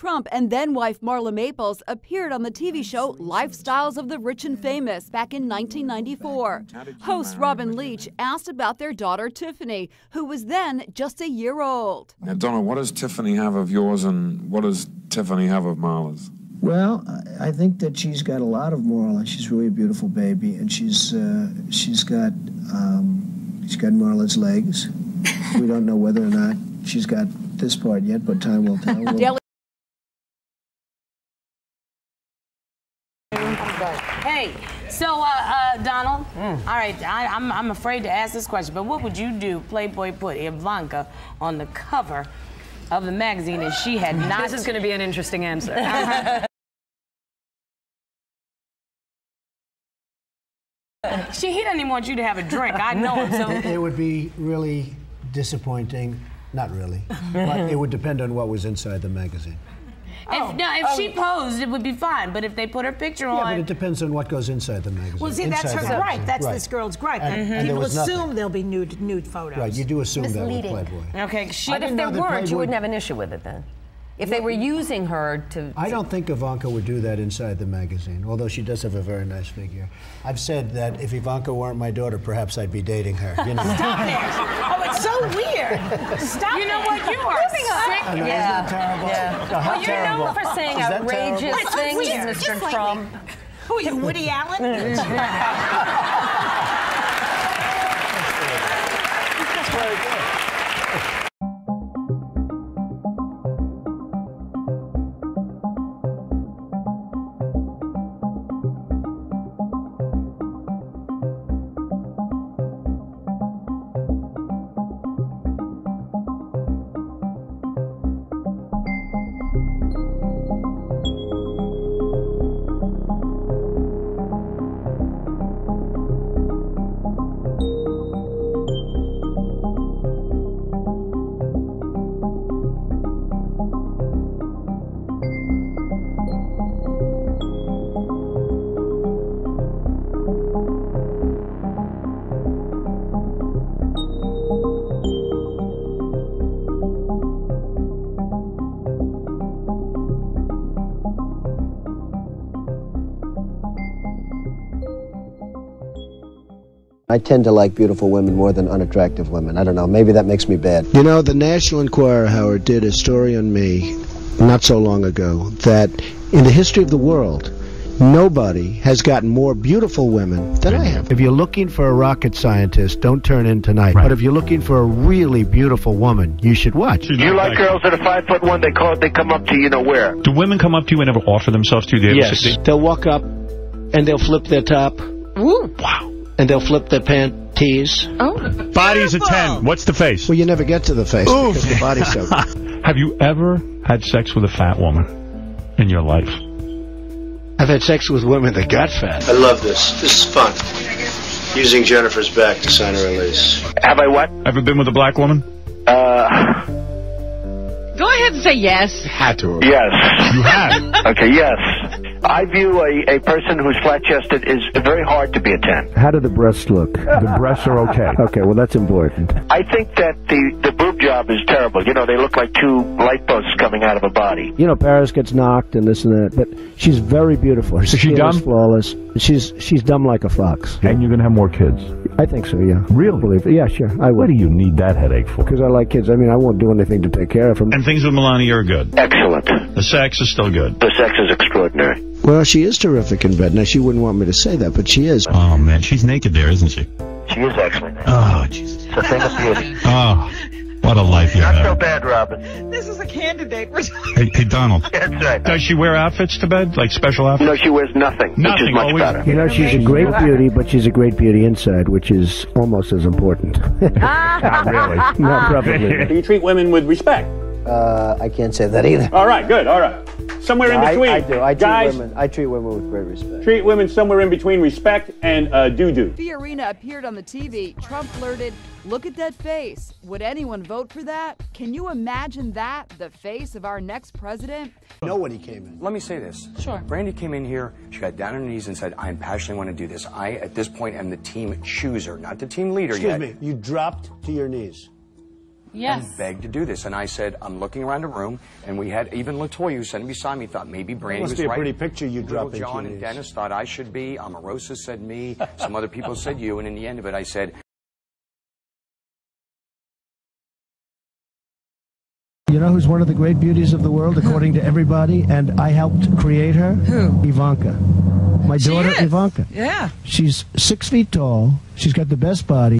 Trump and then wife Marla Maples appeared on the TV show Lifestyles of the Rich and Famous back in 1994. Host Robin Leach asked about their daughter Tiffany, who was then just a year old. Now, Donald, what does Tiffany have of yours and what does Tiffany have of Marla's? Well, I- I think that she's got a lot of Marla. She's really a beautiful baby, and she's uh, she's got um, she's got Marla's legs. we don't know whether or not she's got this part yet, but time will tell. We'll- Daily so uh, uh, Donald. All right, I, I'm I'm afraid to ask this question, but what would you do? Playboy put Ivanka on the cover of the magazine, and she had not. This is going to be an interesting answer. She he doesn't even want you to have a drink. I know him. So It would be really disappointing. Not really, but it would depend on what was inside the magazine. If, oh, no, if she oh. posed, it would be fine. But if they put her picture Yeah, but on, it depends on what goes inside the magazine. Well, see, that's her the gripe. magazine. That's right. this girl's gripe. And- that and people was nothing. assume there'll be nude nude photos. Right, you do assume that with Misleading. Playboy. okay, she. But if there weren't, you wouldn't have an issue with it then. If they were using her to. I don't think Ivanka would do that inside the magazine, although she does have a very nice figure. I've said that if Ivanka weren't my daughter, perhaps I'd be dating her. You know? Stop it! Oh, it's so weird. Stop You know it. what? You are sick. I know, Yeah. Isn't that terrible? Yeah. No, Well, you're terrible. known for saying outrageous things, weird, Mr. just like Trump. Who are you, Woody Allen? I tend to like beautiful women more than unattractive women. I don't know. Maybe that makes me bad. You know, the National Enquirer, Howard, did a story on me not so long ago that in the history of the world, nobody has gotten more beautiful women than I have. If you're looking for a rocket scientist, don't turn in tonight. But if you're looking for a really beautiful woman, you should watch. You like girls that are five foot one? They call. They come up to you know where? Do women come up to you and ever offer themselves to you? They yes, they'll walk up and they'll flip their top. Ooh. Wow. And they'll flip their panties. Oh, body's a 10. What's the face? Well, you never get to the face because the body's so Have you ever had sex with a fat woman in your life? I've had sex with women that got fat. I love this. This is fun. Using Jennifer's back to sign a release. Have I what? Ever been with a black woman? Uh, Go ahead and say yes. Had to. yes. You have. Okay, yes. I view a, a person who's flat chested is very hard to be a 10. How do the breasts look? The breasts are okay. Okay, well, that's important. I think that the, the boob job is terrible. You know, they look like two light posts coming out of a body. You know, Paris gets knocked and this and that, but she's very beautiful. Her she dumb? is flawless. She's she's dumb like a fox. And you're going to have more kids. I think so, yeah. Really? Believe it. Yeah, sure. I What do you need that headache for? Because I like kids. I mean, I won't do anything to take care of them. And things with Melania are good. Excellent. The sex is still good. The sex is extraordinary. Well, she is terrific in bed. Now, she wouldn't want me to say that, but she is. Oh, man. She's naked there, isn't she? She is actually. nice. Oh, Jesus. It's a thing of beauty. Oh, what a life you have. Not so bad, Robin. This is a candidate for. Hey, hey, Donald. That's right. Does she wear outfits to bed? Like special outfits? No, she wears nothing, which is Nothing, much always- better. You know, she's a great beauty, but she's a great beauty inside, which is almost as important. Not really. Not probably. Do you treat women with respect? Uh, I can't say that either. All right, good, all right. Somewhere in between. I do. I treat women. I treat women with great respect. treat women somewhere in between respect and uh, doo-doo. Fiorina appeared on the TV. Trump blurted, Look at that face. Would anyone vote for that? Can you imagine that? The face of our next president? know when he came in. Let me say this. Sure. Brandy came in here, she got down on her knees and said, I passionately want to do this. I, at this point, am the team chooser, not the team leader Excuse yet. me. You dropped to your knees. Yes. and begged to do this. And I said, I'm looking around the room, and we had even Latoya, who sitting beside me, thought maybe Brandy must was be a right. pretty picture you Little drop into John and knees. Dennis thought I should be. Omarosa said me. Some other people said you. And in the end of it, I said, You know who's one of the great beauties of the world, according to everybody, and I helped create her? Who? Ivanka. My She daughter, is. Ivanka. Yeah. She's six feet tall. She's got the best body.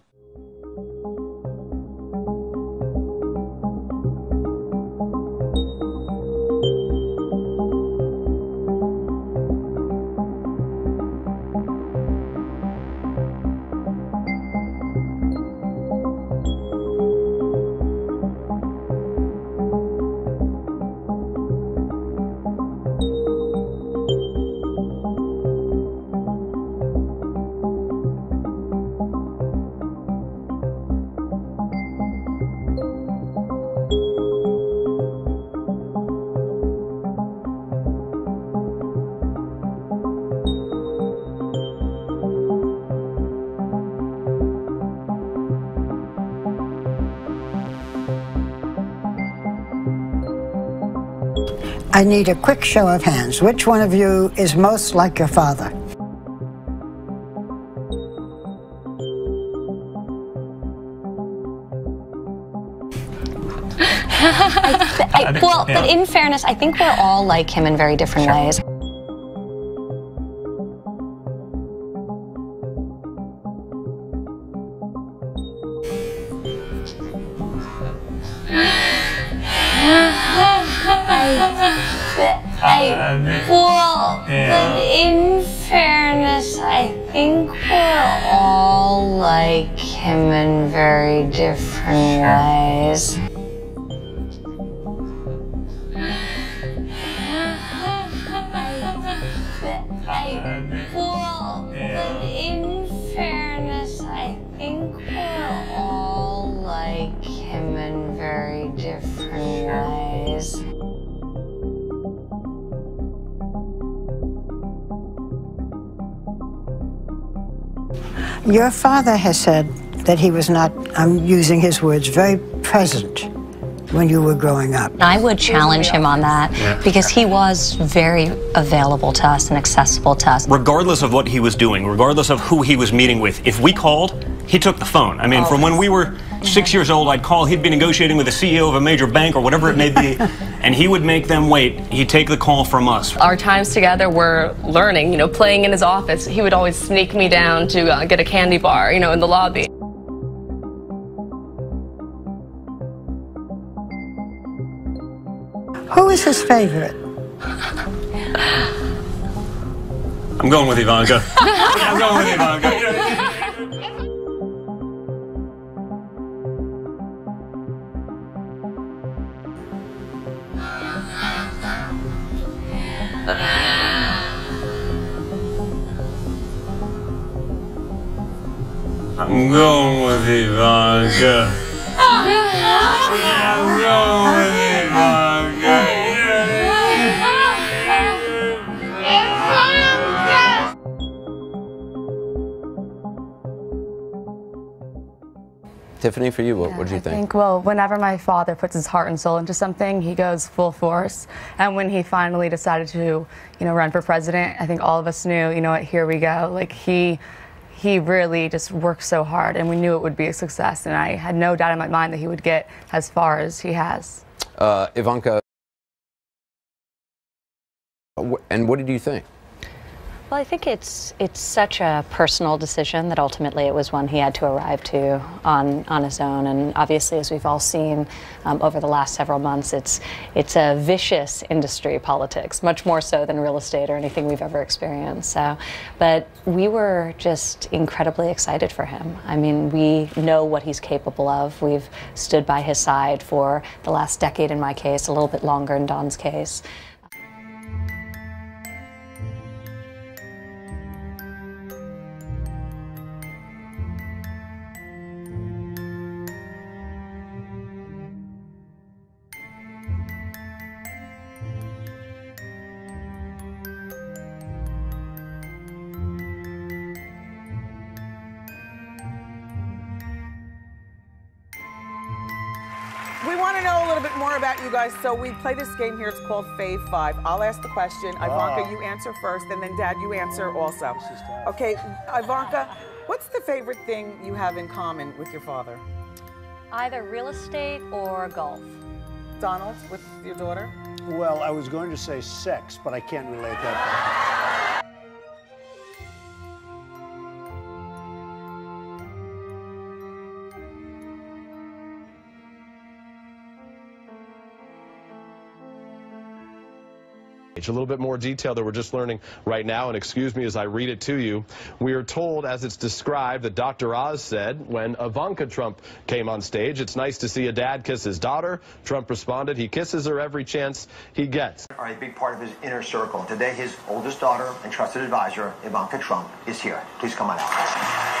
I need a quick show of hands. Which one of you is most like your father? I, well, but in fairness, I think we're all like him in very different ways. I, well, but in fairness, I think we're all like him in very different ways. Your father has said that he was not, I'm using his words, very present when you were growing up. I would challenge him on that Yeah. because he was very available to us and accessible to us. regardless of what he was doing, regardless of who he was meeting with, if we called, he took the phone. I mean, from when we were six years old, I'd call, he'd be negotiating with the CEO of a major bank or whatever it may be, and he would make them wait. He'd take the call from us. Our times together were learning, you know, playing in his office. He would always sneak me down to uh, get a candy bar, you know, in the lobby. Who is his favorite? I'm going with Ivanka. I'm going with Ivanka. I'm going with Ivanka. I'm going with Ivanka. Tiffany, for you, what, what do you I think? think, well, whenever my father puts his heart and soul into something, he goes full force. And when he finally decided to, you know, run for president, I think all of us knew, you know what, here we go. Like he, he really just worked so hard, and we knew it would be a success. And I had no doubt in my mind that he would get as far as he has. Uh, Ivanka, and what did you think? Well, I think it's it's such a personal decision that ultimately it was one he had to arrive to on on his own. And obviously, as we've all seen um, over the last several months, it's it's a vicious industry, politics, much more so than real estate or anything we've ever experienced. So, but we were just incredibly excited for him. I mean, we know what he's capable of. We've stood by his side for the last decade in my case, a little bit longer in Don's case. Bit more about you guys. So we play this game here. It's called Fave Five. I'll ask the question. Ivanka, you answer first, and then Dad, you answer also. Okay, Ivanka, what's the favorite thing you have in common with your father? Either real estate or golf. Donald, with your daughter? Well, I was going to say sex, but I can't relate that. A little bit more detail that we're just learning right now, and excuse me as I read it to you. We are told, as it's described, that Dr. Oz said when Ivanka Trump came on stage, it's nice to see a dad kiss his daughter. Trump responded, he kisses her every chance he gets. are a big part of his inner circle. Today, his oldest daughter and trusted advisor, Ivanka Trump, is here. Please come on out.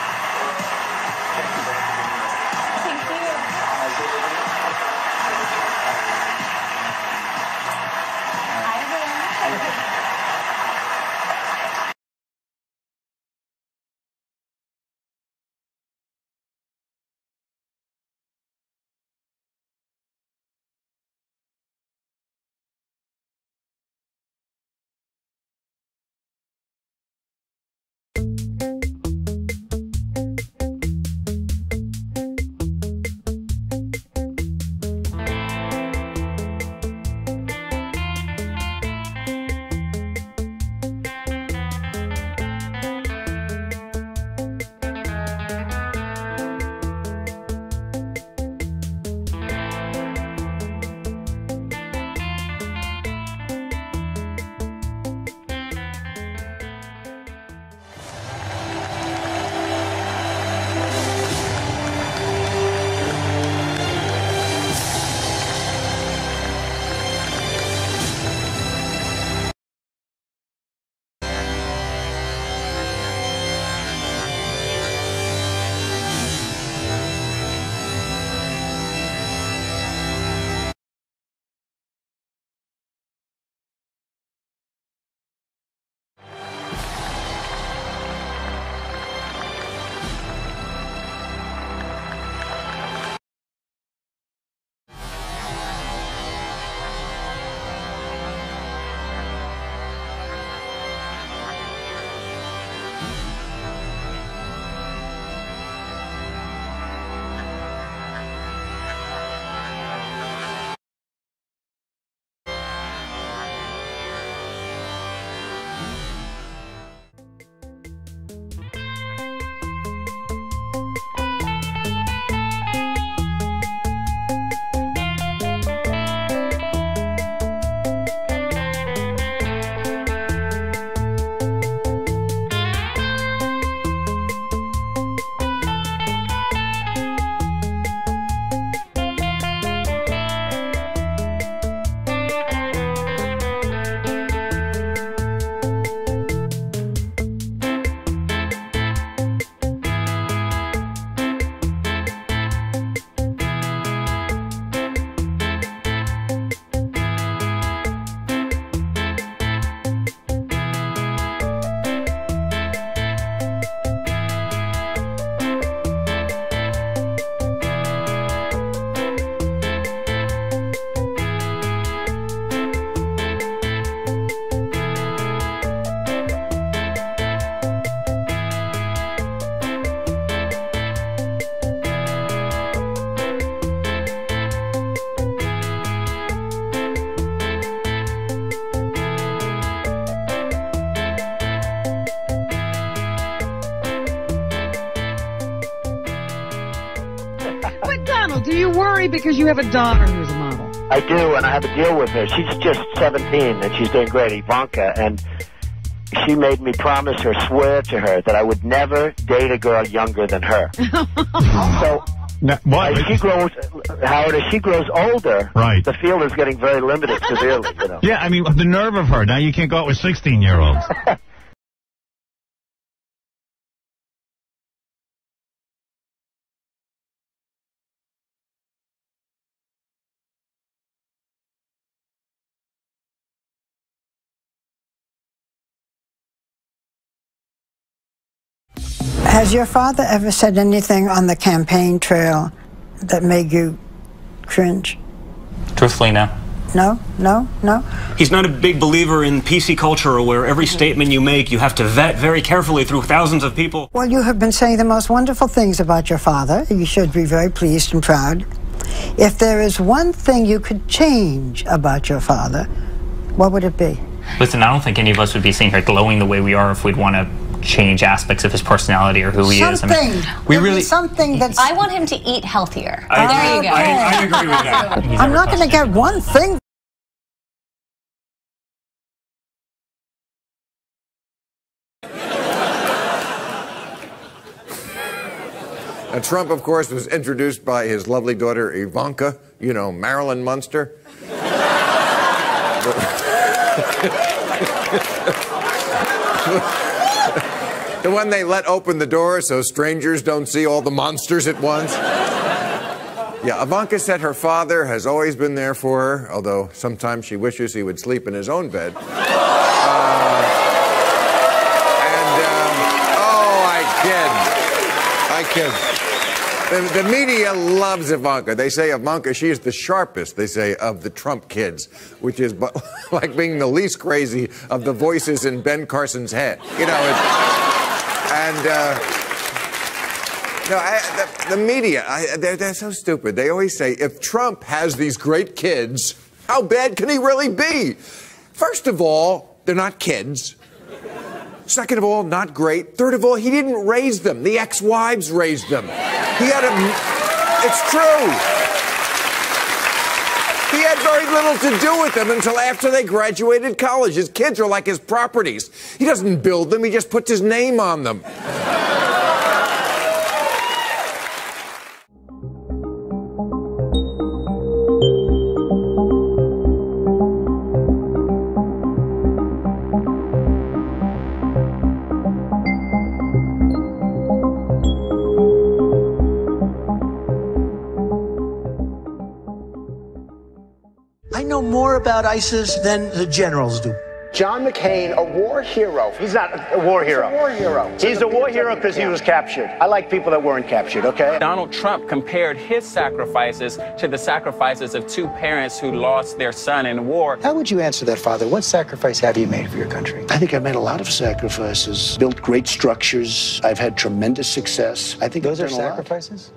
Do worry because you have a daughter who's a model? I do, and I have a deal with her. She's just 17, and she's doing great, Ivanka, and she made me promise her, swear to her, that I would never date a girl younger than her. so, what? as she grows, Howard, as she grows older, Right. the field is getting very limited severely, you know. Yeah, I mean, the nerve of her. Now you can't go out with 16 Has your father ever said anything on the campaign trail that made you cringe? Truthfully, no. No, no, no. He's not a big believer in PC culture where every statement you make you have to vet very carefully through thousands of people. Well, you have been saying the most wonderful things about your father. You should be very pleased and proud. If there is one thing you could change about your father, what would it be? Listen, I don't think any of us would be sitting here glowing the way we are if we'd want to change aspects of his personality or who he is. I Something. mean, we There'd really. something that's. I want him to eat healthier. I agree. there you go. I- I agree with that. He's I'm not going to get one thing. Now, Trump, of course, was introduced by his lovely daughter Ivanka, you know, Marilyn Munster. the one they let open the door so strangers don't see all the monsters at once. Yeah, Ivanka said her father has always been there for her, although sometimes she wishes he would sleep in his own bed. Uh, and, um, oh, I kid. I kid. The, the media loves Ivanka. They say Ivanka, she is the sharpest, they say, of the Trump kids, which is like being the least crazy of the voices in Ben Carson's head. You know, and, uh, no, I, the, the media, I, they're, they're so stupid. They always say, if Trump has these great kids, how bad can he really be? First of all, they're not kids. Second of all, not great. Third of all, he didn't raise them. The ex-wives raised them. He had a. It's true. He had very little to do with them until after they graduated college. His kids are like his properties. He doesn't build them, he just puts his name on them. Know more about ISIS than the generals do. John McCain, a war hero. He's not a war hero. He's a war hero. He's a war hero because he was captured. I like people that weren't captured, okay? Donald Trump compared his sacrifices to the sacrifices of two parents who lost their son in war. How would you answer that, Father? What sacrifice have you made for your country? I think I've made a lot of sacrifices, built great structures. I've had tremendous success. I think Those are I've done a lot. sacrifices?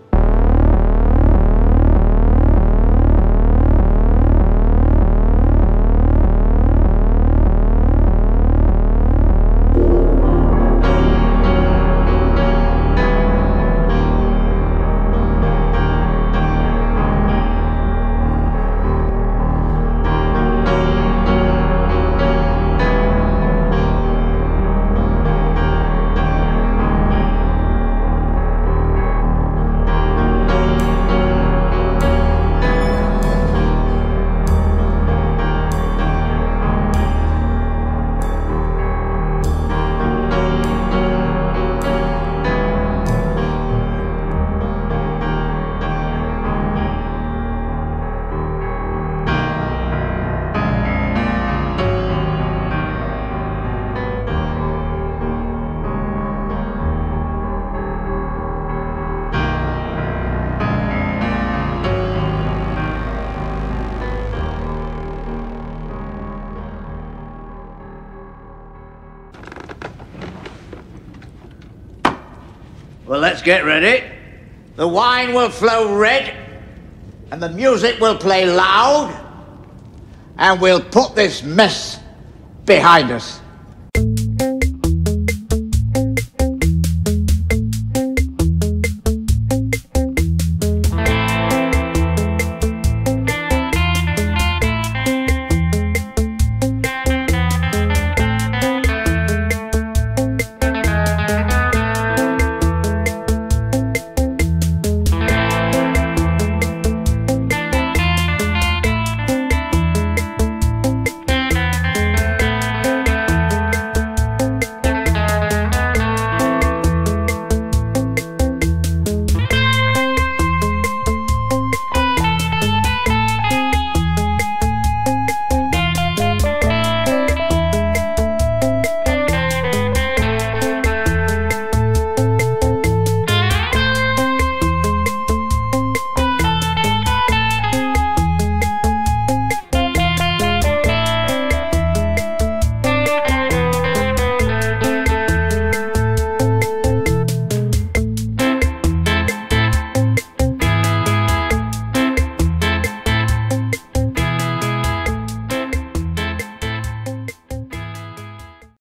Let's get ready. The wine will flow red, and the music will play loud, and we'll put this mess behind us.